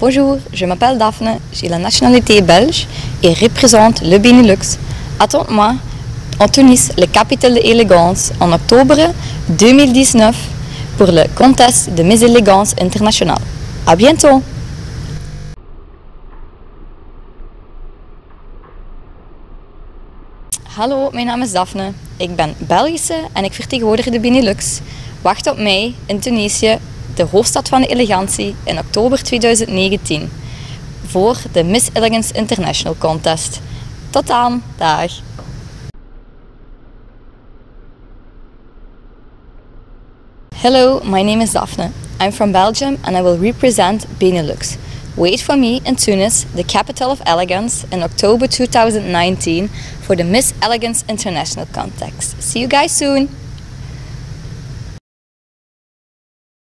Bonjour, je m'appelle Daphne, j'ai la nationalité belge et représente le Benelux. Attends-moi en Tunis, la capitale de l'élégance, en octobre 2019 pour le contest de Miss Élégance internationale. À bientôt! Hallo, mijn naam is Daphne. Ik ben Belgische en ik vertegenwoordig de Benelux. Wacht op mij in Tunesië, de hoofdstad van de elegantie, in oktober 2019 voor de Miss Elegance International Contest. Tot dan, dag! Hello, my name is Daphne. I'm from Belgium and I will represent Benelux. Wait for me in Tunis, the capital of elegance, in October 2019 for the Miss Elegance International Contest. See you guys soon!